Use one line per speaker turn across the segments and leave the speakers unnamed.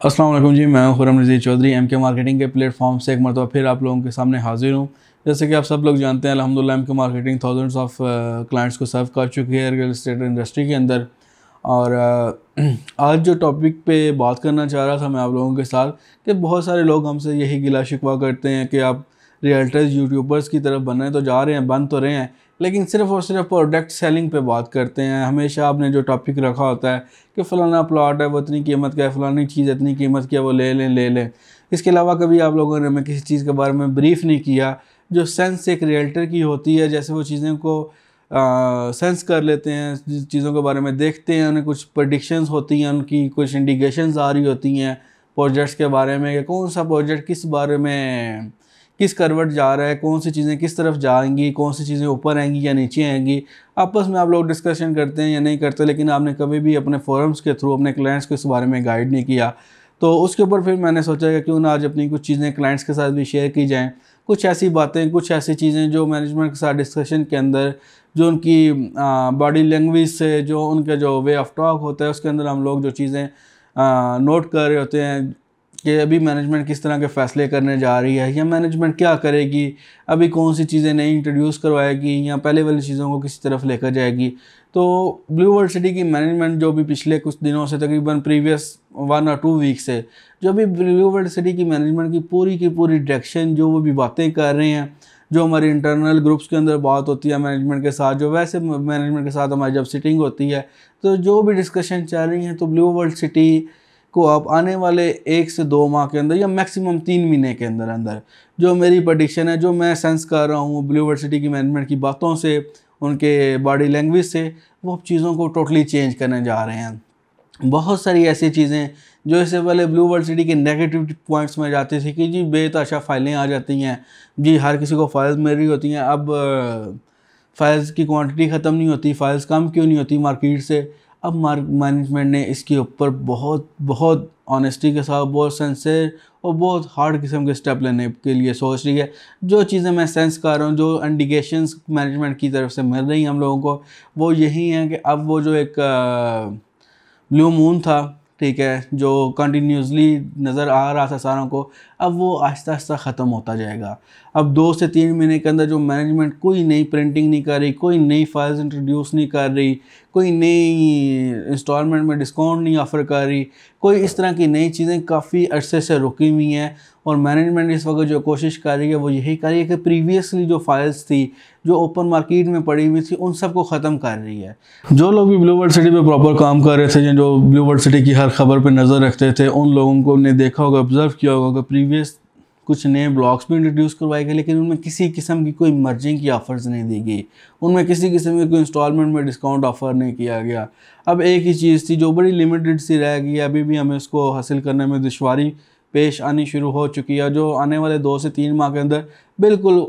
अस्सलाम जी मैं Khurram Razi Chaudhry M K marketing के प्लेटफॉर्म से एक मरतबा फिर आप लोगों के सामने हाजिर हूँ। जैसे कि आप सब लोग जानते हैं अलहमदिल्ला M K marketing thousands of clients को सर्व कर चुकी है रियल इस्टेट इंडस्ट्री के अंदर। और uh, आज जो टॉपिक पे बात करना चाह रहा था मैं आप लोगों के साथ कि बहुत सारे लोग हमसे यही गिला शिकवा करते हैं कि आप रियल्टर्स यूट्यूबर्स की तरफ़ बनने तो जा रहे हैं बन तो रहे हैं लेकिन सिर्फ़ और सिर्फ़ प्रोडक्ट सेलिंग पे बात करते हैं। हमेशा आपने जो टॉपिक रखा होता है कि फ़लाना प्लाट है वो इतनी कीमत का है फ़लानी चीज़ इतनी कीमत की है वो ले लें ले लें। इसके अलावा कभी आप लोगों ने हमें किसी चीज़ के बारे में ब्रीफ़ नहीं किया जो सेंस एक रियल्टर की होती है जैसे वो चीज़ें को आ, सेंस कर लेते हैं चीज़ों के बारे में देखते हैं उन्हें कुछ प्रडिक्शंस होती हैं उनकी कुछ इंडिकेशंस आ रही होती हैं प्रोजेक्ट्स के बारे में कौन सा प्रोजेक्ट किस बारे में? किस करवट जा रहा है, कौन सी चीज़ें किस तरफ़ जाएँगी, कौन सी चीज़ें ऊपर आएँगी या नीचे आएँगी, आपस में आप लोग डिस्कशन करते हैं या नहीं करते, लेकिन आपने कभी भी अपने फोरम्स के थ्रू अपने क्लाइंट्स को इस बारे में गाइड नहीं किया। तो उसके ऊपर फिर मैंने सोचा कि क्यों ना आज अपनी कुछ चीज़ें क्लाइंट्स के साथ भी शेयर की जाएँ। कुछ ऐसी बातें, कुछ ऐसी चीज़ें जो मैनेजमेंट के साथ डिस्कशन के अंदर, जो उनकी बॉडी लैंग्वेज से, जो उनका जो वे ऑफ़ टॉक होता है, उसके अंदर हम लोग जो चीज़ें नोट कर रहे होते हैं कि अभी मैनेजमेंट किस तरह के फ़ैसले करने जा रही है, या मैनेजमेंट क्या करेगी, अभी कौन सी चीज़ें नई इंट्रोड्यूस करवाएगी, या पहले वाली चीज़ों को किसी तरफ़ लेकर जाएगी। तो ब्लू वर्ल्ड सिटी की मैनेजमेंट जो भी पिछले कुछ दिनों से तकरीबन प्रीवियस वन और टू वीक से, जो भी ब्लू वर्ल्ड सिटी की मैनेजमेंट की पूरी की पूरी डायरेक्शन जो वो भी बातें कर रहे हैं, जो हमारी इंटरनल ग्रुप्स के अंदर बात होती है मैनेजमेंट के साथ, जो वैसे मैनेजमेंट के साथ हमारी जब सिटिंग होती है तो जो भी डिस्कशन चल रही हैं तो ब्लू वर्ल्ड सिटी को आप आने वाले एक से दो माह के अंदर या मैक्सिमम तीन महीने के अंदर अंदर, जो मेरी प्रडिक्शन है, जो मैं सेंस कर रहा हूँ ब्लू यूनिवर्सिटी की मैनेजमेंट की बातों से, उनके बॉडी लैंग्वेज से, वो अब चीज़ों को टोटली चेंज करने जा रहे हैं। बहुत सारी ऐसी चीज़ें जो इससे पहले ब्लू वर्ल्ड सिटी के नेगेटिव पॉइंट्स में जाती थी कि जी बेताशा फाइलें आ जाती हैं, जी हर किसी को फाइल्स मिल रही होती हैं, अब फाइल्स की क्वांटिटी ख़त्म नहीं होती फाइल्स कम क्यों नहीं होती मार्केट से? अब मार्क मैनेजमेंट ने इसके ऊपर बहुत बहुत ऑनेस्टी के साथ, बहुत सेंसर और बहुत हार्ड किस्म के स्टेप लेने के लिए सोच रही है। जो चीज़ें मैं सेंस कर रहा हूँ, जो इंडिकेशंस मैनेजमेंट की तरफ़ से मिल रही हैं हम लोगों को, वो यही हैं कि अब वो जो एक ब्लू मून था, ठीक है, जो कंटिन्यूसली नज़र आ रहा था सारों को, अब वो आहिस्ता आहिस्ता ख़त्म होता जाएगा। अब दो से तीन महीने के अंदर जो मैनेजमेंट कोई नई प्रिंटिंग नहीं कर रही, कोई नई फाइल्स इंट्रोड्यूस नहीं कर रही कोई नई इंस्टॉलमेंट में डिस्काउंट नहीं ऑफ़र कर रही, कोई इस तरह की नई चीज़ें काफ़ी अरसे से रुकी हुई हैं और मैनेजमेंट इस वक्त जो कोशिश कर रही है वो यही कर रही है कि प्रीवियसली जो फाइल्स थी, जो ओपन मार्केट में पड़ी हुई थी, उन सबको ख़त्म कर रही है। जो लोग भी ब्लू वर्ल्ड सिटी पे प्रॉपर काम कर रहे थे, जो ब्लू वर्ल्ड सिटी की हर खबर पे नज़र रखते थे, उन लोगों को ने देखा होगा ऑब्ज़र्व किया होगा कि प्रीवियस कुछ नए ब्लॉक्स भी इंट्रोड्यूस करवाए गए, लेकिन उनमें किसी किस्म की कोई मर्जिंग की ऑफ़र्स नहीं दी गई। उनमें किसी किस्म की कोई इंस्टॉलमेंट में डिस्काउंट ऑफ़र नहीं किया गया। अब एक ही चीज़ थी जो बड़ी लिमिटेड सी रह गई अभी भी हमें उसको हासिल करने में दुशारी पेश आनी शुरू हो चुकी है जो आने वाले दो से तीन माह के अंदर बिल्कुल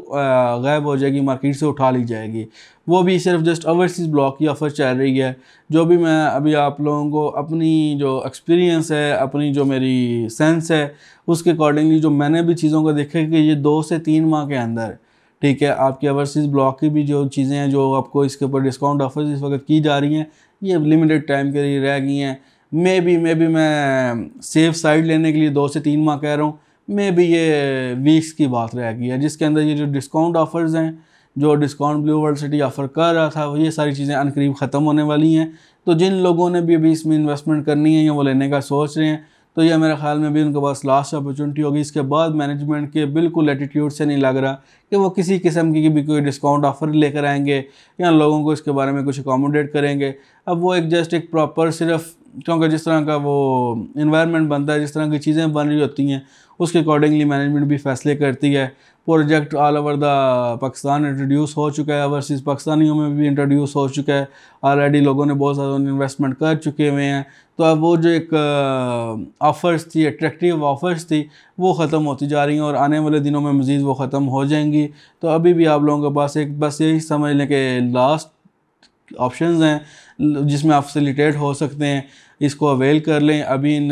गायब हो जाएगी मार्केट से उठा ली जाएगी। वो भी सिर्फ़ जस्ट ओवरसीज़ ब्लॉक की ऑफ़र चल रही है। जो भी मैं अभी आप लोगों को अपनी जो एक्सपीरियंस है, अपनी जो मेरी सेंस है, उसके अकॉर्डिंगली जो मैंने भी चीज़ों को देखा कि ये दो से तीन माह के अंदर, ठीक है, आपकी ओवरसीज़ ब्लॉक की भी जो चीज़ें हैं, जो आपको इसके ऊपर डिस्काउंट ऑफ़र इस वक्त की जा रही हैं, ये लिमिटेड टाइम के लिए रह गई हैं। मे बी मे बी मैं सेफ़ साइड लेने के लिए दो से तीन माह कह रहा हूँ। मे बी ये वीक्स की बात रह गई है, जिसके अंदर ये जो डिस्काउंट ऑफर्स हैं, जो discount Blue World City offer कर रहा था, ये सारी चीज़ें अनकरीब ख़त्म होने वाली हैं। तो जिन लोगों ने भी अभी इसमें इन्वेस्टमेंट करनी है या वो लेने का सोच रहे हैं तो यह मेरे ख्याल में भी उनके पास लास्ट अपॉर्चुनिटी होगी। इसके बाद मैनेजमेंट के बिल्कुल एटीट्यूड से नहीं लग रहा कि वो किसी किस्म की भी कोई डिस्काउंट ऑफ़र लेकर आएँगे या लोगों को इसके बारे में कुछ अकोमोडेट करेंगे। अब वो एक जस्ट एक प्रॉपर सिर्फ़ क्योंकि जिस तरह का वो इन्वायरमेंट बनता है, जिस तरह की चीज़ें बन रही होती हैं, उसके अकॉर्डिंगली मैनेजमेंट भी फैसले करती है। Project all over the Pakistan introduce हो चुका है ओवरसीज़ पाकिस्तानियों में भी इंट्रोड्यूस हो चुका है। ऑलरेडी लोगों ने बहुत ज़्यादा इन्वेस्टमेंट कर चुके हुए हैं। तो अब वो जो एक ऑफ़र्स थी अट्रैक्टिव ऑफ़र्स थी, वो ख़त्म होती जा रही हैं और आने वाले दिनों में मज़ीद वो ख़त्म हो जाएँगी। तो अभी भी आप लोगों के पास एक, बस यही समझ लें कि लास्ट ऑप्शन हैं। जिसमें आप फैसिलिटेट हो सकते हैं, इसको अवेल कर लें अभी इन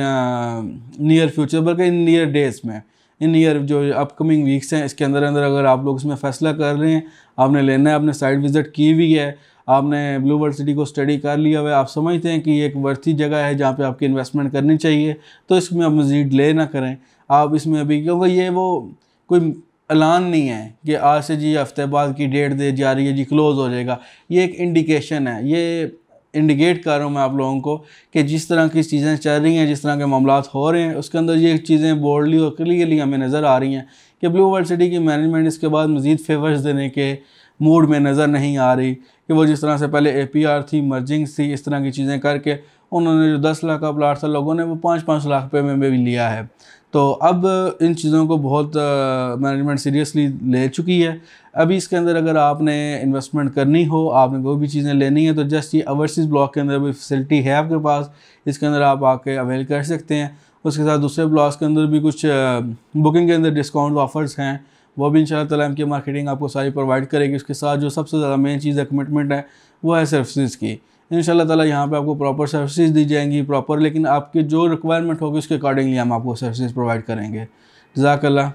नियर फ्यूचर बल्कि इन नियर डेज़ में। इन ईयर जो अपकमिंग वीक्स हैं, इसके अंदर अंदर अगर आप लोग इसमें फ़ैसला कर रहे हैं आपने लेना है, आपने साइट विज़िट की हुई है, आपने ब्लू वर्ल्ड सिटी को स्टडी कर लिया हुआ है, आप समझते हैं कि ये एक वर्थी जगह है जहाँ पे आपकी इन्वेस्टमेंट करनी चाहिए तो इसमें आप मज़ीद ले ना करें। आप इसमें अभी, क्योंकि ये वो कोई ऐलान नहीं है कि आज से जी हफ़्ते बाद की डेट दे जा रही है, जी क्लोज़ हो जाएगा। ये एक इंडिकेशन है, ये इंडिकेट कर रहा हूँ मैं आप लोगों को कि जिस तरह की चीज़ें चल रही हैं, जिस तरह के मामला हो रहे हैं, उसके अंदर ये चीज़ें बोल्डली और क्लियरली हमें नज़र आ रही हैं कि ब्लू वर्ल्ड सिटी की मैनेजमेंट इसके बाद मज़ीद फेवर्स देने के मूड में नज़र नहीं आ रही कि वो जिस तरह से पहले ए पी आर थी मर्जिंग थी, इस तरह की चीज़ें करके उन्होंने जो दस लाख का प्लाट था, लोगों ने वो पाँच पाँच लाख रुपये में भी लिया है। तो अब इन चीज़ों को बहुत मैनेजमेंट सीरियसली ले चुकी है। अभी इसके अंदर अगर आपने इन्वेस्टमेंट करनी हो, आपने कोई भी चीज़ें लेनी है तो जस्ट ये ओवरसीज़ ब्लॉक के अंदर भी फैसिलिटी है आपके पास। इसके अंदर आप आके अवेल कर सकते हैं। उसके साथ दूसरे ब्लॉक्स के अंदर भी कुछ बुकिंग के अंदर डिस्काउंट ऑफर्स हैं। वो भी इन ताला की मार्केटिंग आपको सारी प्रोवाइड करेगी। उसके साथ जो सबसे ज़्यादा मेन चीज़ है कमिटमेंट है, वो है सर्विस की। इन ताला यहाँ पे आपको प्रॉपर सर्विसेज़ दी जाएँगी प्रॉपर लेकिन आपके जो रिक्वायरमेंट होगी, उसके अकॉर्डिंगली हम आपको सर्विसेज़ प्रोवाइड करेंगे। जजाकल्ला